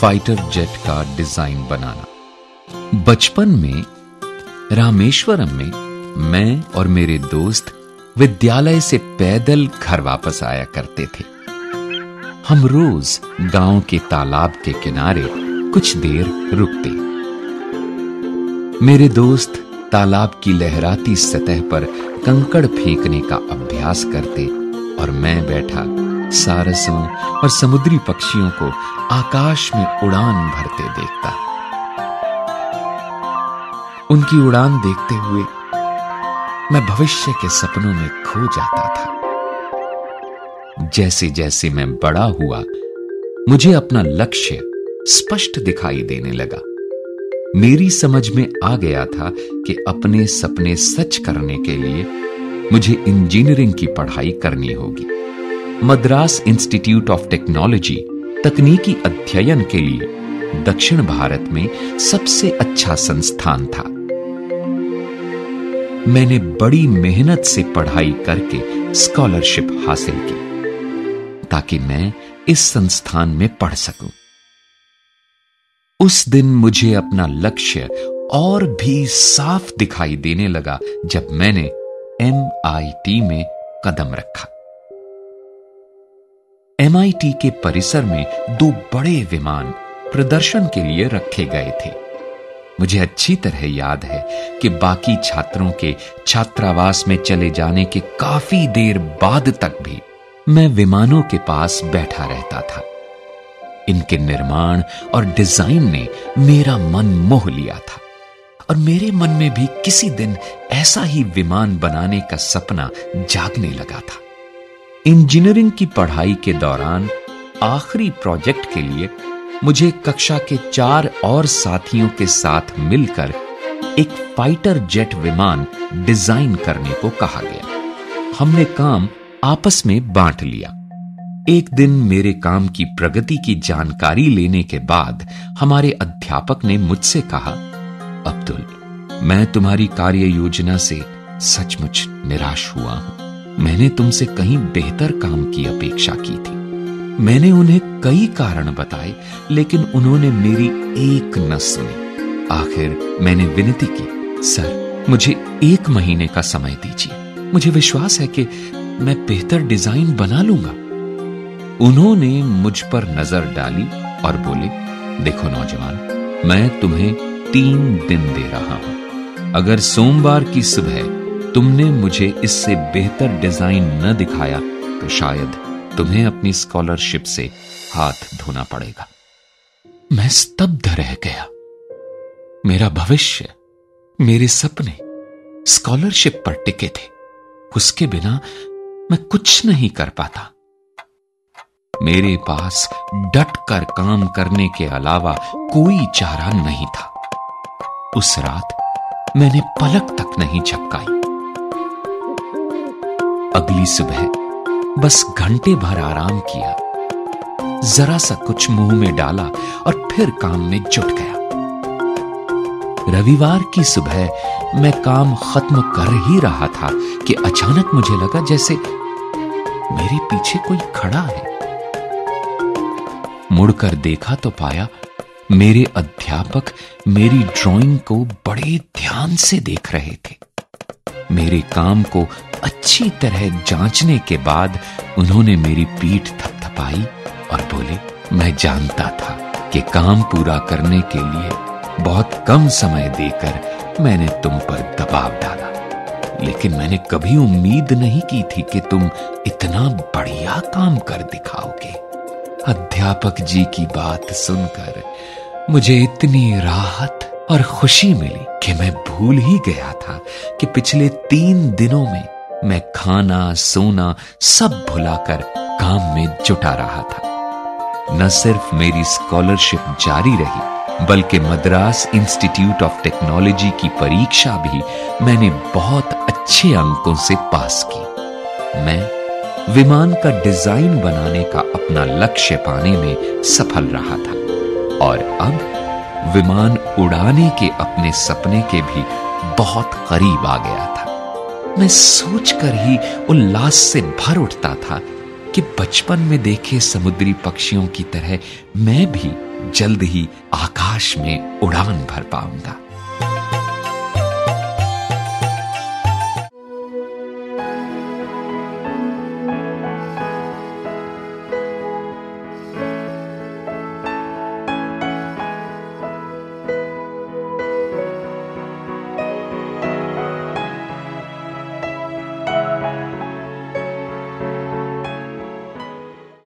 Fighter jet का design बनाना। बचपन में, रामेश्वरम में, मैं और मेरे दोस्त विद्यालय से पैदल घर वापस आया करते थे। हम रोज गाँव के तालाब के किनारे कुछ देर रुकते। मेरे दोस्त तालाब की लहराती सतह पर कंकड़ फेंकने का अभ्यास करते और मैं बैठा सारसों और समुद्री पक्षियों को आकाश में उड़ान भरते देखता। उनकी उड़ान देखते हुए मैं भविष्य के सपनों में खो जाता था। जैसे जैसे मैं बड़ा हुआ, मुझे अपना लक्ष्य स्पष्ट दिखाई देने लगा। मेरी समझ में आ गया था कि अपने सपने सच करने के लिए मुझे इंजीनियरिंग की पढ़ाई करनी होगी। मद्रास इंस्टीट्यूट ऑफ़ टेक्नोलॉजी तकनीकी अध्ययन के लिए दक्षिण भारत में सबसे अच्छा संस्थान था। मैंने बड़ी मेहनत से पढ़ाई करके स्कॉलरशिप हासिल की ताकि मैं इस संस्थान में पढ़ सकूँ। उस दिन मुझे अपना लक्ष्य और भी साफ़ दिखाई देने लगा जब मैंने एमआईटी में कदम रखा। एमआईटी के परिसर में दो बड़े विमान प्रदर्शन के लिए रखे गए थे। मुझे अच्छी तरह याद है कि बाकी छात्रों के छात्रावास में चले जाने के काफ़ी देर बाद तक भी मैं विमानों के पास बैठा रहता था। इनके निर्माण और डिज़ाइन ने मेरा मन मोह लिया था और मेरे मन में भी किसी दिन ऐसा ही विमान बनाने का सपना जागने लगा था। इंजीनियरिंग की पढ़ाई के दौरान आखिरी प्रोजेक्ट के लिए मुझे कक्षा के चार और साथियों के साथ मिलकर एक फाइटर जेट विमान डिज़ाइन करने को कहा गया। हमने काम आपस में बांट लिया। एक दिन मेरे काम की प्रगति की जानकारी लेने के बाद हमारे अध्यापक ने मुझसे कहा, अब्दुल, मैं तुम्हारी कार्य योजना से सचमुच निराश हुआ हूँ। मैंने तुमसे कहीं बेहतर काम की अपेक्षा की थी। मैंने उन्हें कई कारण बताए, लेकिन उन्होंने मेरी एक न सुनी। आखिर मैंने विनती की, सर, मुझे एक महीने का समय दीजिए। मुझे विश्वास है कि मैं बेहतर डिज़ाइन बना लूँगा। उन्होंने मुझ पर नज़र डाली और बोले, देखो नौजवान, मैं तुम्हें तीन दिन दे रहा हूँ। अगर सोमवार की सुबह तुमने मुझे इससे बेहतर डिज़ाइन न दिखाया तो शायद तुम्हें अपनी स्कॉलरशिप से हाथ धोना पड़ेगा। मैं स्तब्ध रह गया। मेरा भविष्य, मेरे सपने स्कॉलरशिप पर टिके थे। उसके बिना मैं कुछ नहीं कर पाता। मेरे पास डट कर काम करने के अलावा कोई चारा नहीं था। उस रात मैंने पलक तक नहीं झपकाई। अगली सुबह। बस घंटे भर आराम किया। जरा सा कुछ मुँह में डाला और फिर काम में जुट गया। रविवार की सुबह मैं काम खत्म कर ही रहा था कि अचानक मुझे लगा जैसे मेरे पीछे कोई खड़ा है। मुड़कर देखा तो पाया मेरे अध्यापक मेरी ड्राइंग को बड़े ध्यान से देख रहे थे। मेरे काम को अच्छी तरह जांचने के बाद उन्होंने मेरी पीठ थपथपाई और बोले, मैं जानता था कि काम पूरा करने के लिए बहुत कम समय देकर मैंने तुम पर दबाव डाला। लेकिन मैंने कभी उम्मीद नहीं की थी कि तुम इतना बढ़िया काम कर दिखाओगे। अध्यापक जी की बात सुनकर मुझे इतनी राहत और खुशी मिली कि मैं भूल ही गया था कि पिछले तीन दिनों में मैं खाना, सोना सब भुलाकर काम में जुटा रहा था। न सिर्फ़ मेरी स्कॉलरशिप जारी रही, बल्कि मद्रास इंस्टीट्यूट ऑफ़ टेक्नोलॉजी की परीक्षा भी मैंने बहुत अच्छे अंकों से पास की। मैं विमान का डिज़ाइन बनाने का अपना लक्ष्य पाने में सफल रहा था, और अब विमान उड़ाने के अपने सपने के भी बहुत करीब आ गया था। मैं सोचकर ही उल्लास से भर उठता था कि बचपन में देखे समुद्री पक्षियों की तरह मैं भी जल्द ही आकाश में उड़ान भर पाऊँगा।